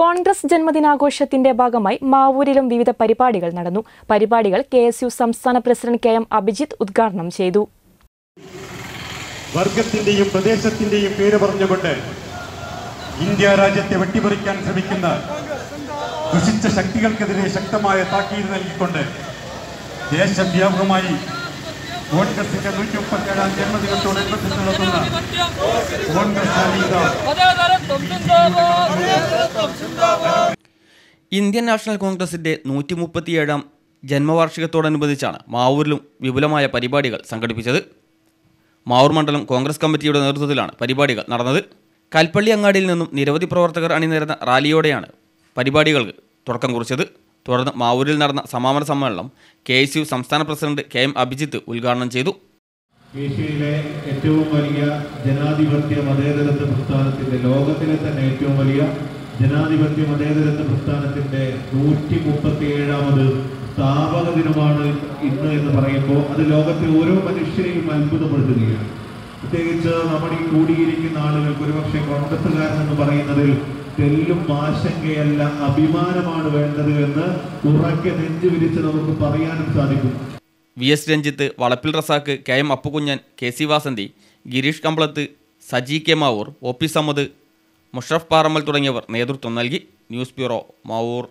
കോൺഗ്രസ് ജന്മദിനാഘോഷത്തിന്റെ ഭാഗമായി മാവൂരിലും വിവിധ പരിപാടികൾ നടന്നു. പരിപാടികൾ കെ എസ് യു സംസ്ഥാന പ്രസിഡന്റ് കെ എം അഭിജിത്ത് ഉദ്ഘാടനം ചെയ്തു. വർഗത്തിന്റെയും പ്രദേശത്തിന്റെയും പേര് പറഞ്ഞുകൊണ്ട് ഇന്ത്യ രാജ്യത്തെ വെട്ടിപറിക്കാൻ ശ്രമിക്കുന്ന ദുഷിച്ച ശക്തികൾക്കെതിരെ ശക്തമായ താക്കീത് നൽകിക്കൊണ്ട് ദേശവ്യാപകമായി കോൺഗ്രസിന്റെ നൂറ്റി മുപ്പത്തേഴാം ജന്മദിനത്തോടനുബന്ധിച്ച് നടത്തുന്ന കോൺഗ്രസ് ഇന്ത്യൻ നാഷണൽ കോൺഗ്രസിന്റെ നൂറ്റി മുപ്പത്തിയേഴാം ജന്മവാർഷികത്തോടനുബന്ധിച്ചാണ് മാവൂരിലും വിപുലമായ പരിപാടികൾ സംഘടിപ്പിച്ചത്. മാവൂർ മണ്ഡലം കോൺഗ്രസ് കമ്മിറ്റിയുടെ നേതൃത്വത്തിലാണ് പരിപാടികൾ നടന്നത്. കൽപ്പള്ളി അങ്ങാടിയിൽ നിന്നും നിരവധി പ്രവർത്തകർ അണിനിരന്ന റാലിയോടെയാണ് പരിപാടികൾക്ക് തുടക്കം കുറിച്ചത്. തുടർന്ന് മാവൂരിൽ നടന്ന സമാപന സമ്മേളനം കെ സംസ്ഥാന പ്രസിഡന്റ് കെ എം അഭിജിത്ത് ഉദ്ഘാടനം ചെയ്തു. ഏഷ്യയിലെ ഏറ്റവും വലിയ ജനാധിപത്യ മതേതരത്വ പ്രസ്ഥാനത്തിന്റെ ലോകത്തിലെ തന്നെ ഏറ്റവും വലിയ ജനാധിപത്യ മതേതരത്വ പ്രസ്ഥാനത്തിന്റെ നൂറ്റി മുപ്പത്തി ഏഴാമത് സ്ഥാപക ദിനമാണ് ഇന്ന് എന്ന് പറയുമ്പോൾ അത് ലോകത്തെ ഓരോ മനുഷ്യരെയും അത്ഭുതപ്പെടുത്തുകയാണ്. പ്രത്യേകിച്ച് നമ്മുടെ ഈ കൂടിയിരിക്കുന്ന ആളുകൾക്ക് ഒരുപക്ഷെ കോൺഗ്രസ്സുകാരൻ എന്ന് പറയുന്നതിൽ തെല്ലും ആശങ്കയല്ല അഭിമാനമാണ് വേണ്ടത് എന്ന് ഉറക്കെ നെഞ്ചു വിരിച്ച് നമുക്ക് പറയാനും സാധിക്കും. V S Ranjith Valappil Razak K M Appukunjan K C Vasanthi Gireesh Kambalath Saji K Mavoor O P Samad Musharaf Parammal തുടങ്ങിയവർ നേതൃത്വം നൽകി. News bureau Mavoor.